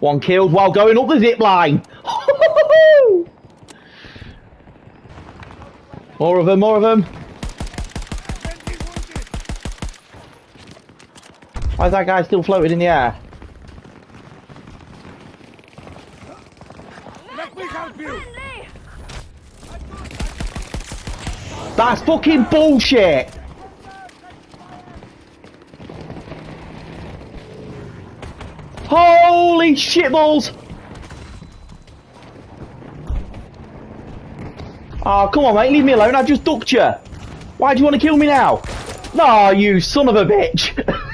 One killed while going up the zip line. more of them, more of them. Why is that guy still floating in the air? Let me help you! That's fucking bullshit! Oh, Holy shitballs! Oh, ah, come on, mate, leave me alone. I just ducked you. Why do you want to kill me now? No, you son of a bitch!